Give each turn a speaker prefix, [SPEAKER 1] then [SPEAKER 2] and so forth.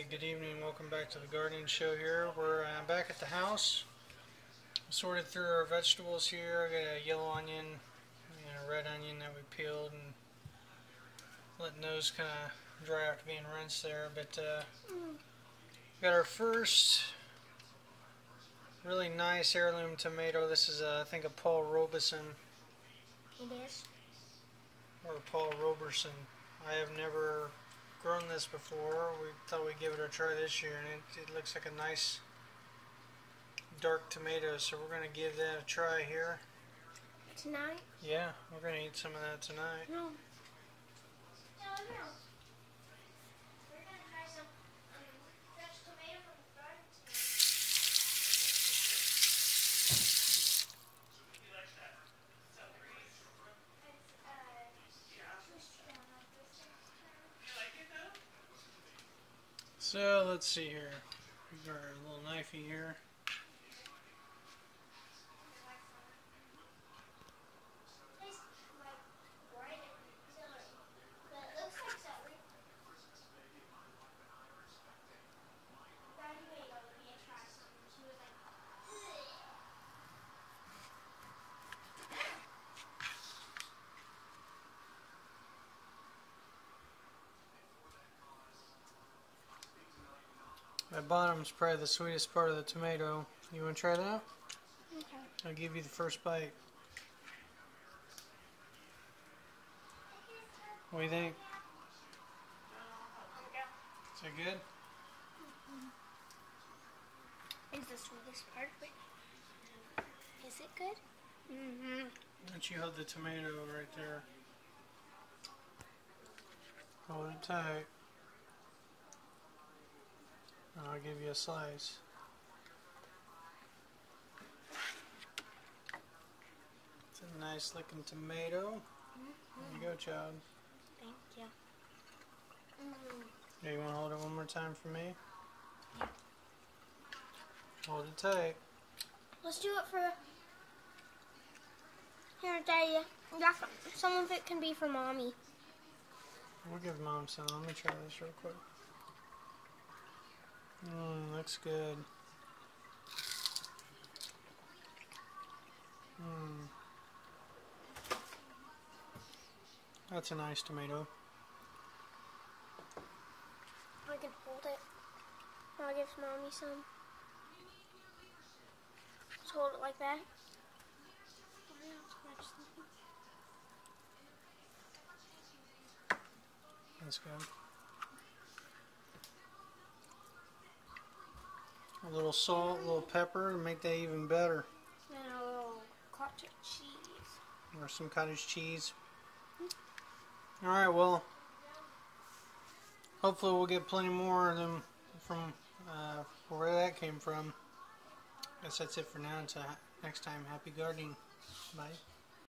[SPEAKER 1] Hey, good evening. Welcome back to the gardening show here. We're uh, back at the house. Sorted through our vegetables here. I got a yellow onion and a red onion that we peeled and letting those kind of dry after being rinsed there. But uh, got our first really nice heirloom tomato. This is, uh, I think, a Paul Robeson
[SPEAKER 2] It is.
[SPEAKER 1] or Paul Roberson. I have never grown this before. We thought we'd give it a try this year, and it, it looks like a nice dark tomato. So we're gonna give that a try here.
[SPEAKER 2] Tonight?
[SPEAKER 1] Yeah, we're gonna eat some of that tonight.
[SPEAKER 2] No. No, no. We're gonna try some um, fresh tomato from the garden tonight. It's, uh, twist down like this.
[SPEAKER 1] So let's see here. We've got our little knifey here.
[SPEAKER 2] Tastes like white celery, but it looks like celery. Daddy made Olivia try some, and she was like, "Ugh."
[SPEAKER 1] That bottom's probably the sweetest part of the tomato. You wanna try that?
[SPEAKER 2] Okay.
[SPEAKER 1] I'll give you the first bite. What do you think? Is that good?
[SPEAKER 2] Is the sweetest part of it? Is it good? Mm-hmm.
[SPEAKER 1] Why don't you hold the tomato right there? Hold it tight. I'll give you a slice. It's a nice looking tomato. There you go, child.
[SPEAKER 2] Thank you. Mm.
[SPEAKER 1] Yeah, you want to hold it one more time for me? Hold it tight.
[SPEAKER 2] Let's do it for. Here, Daddy. That, some of it can be for mommy.
[SPEAKER 1] We'll give mom some. Let me try this real quick. Mmm, looks good. Mmm. That's a nice tomato.
[SPEAKER 2] I can hold it. I'll give mommy some. Just hold it like that.
[SPEAKER 1] That's good. A little salt, a little pepper to make that even better.
[SPEAKER 2] And a little cottage cheese.
[SPEAKER 1] Or some cottage cheese. Alright, well, hopefully we'll get plenty more of them from uh, where that came from. I Guess that's it for now. Until next time, happy gardening. Bye.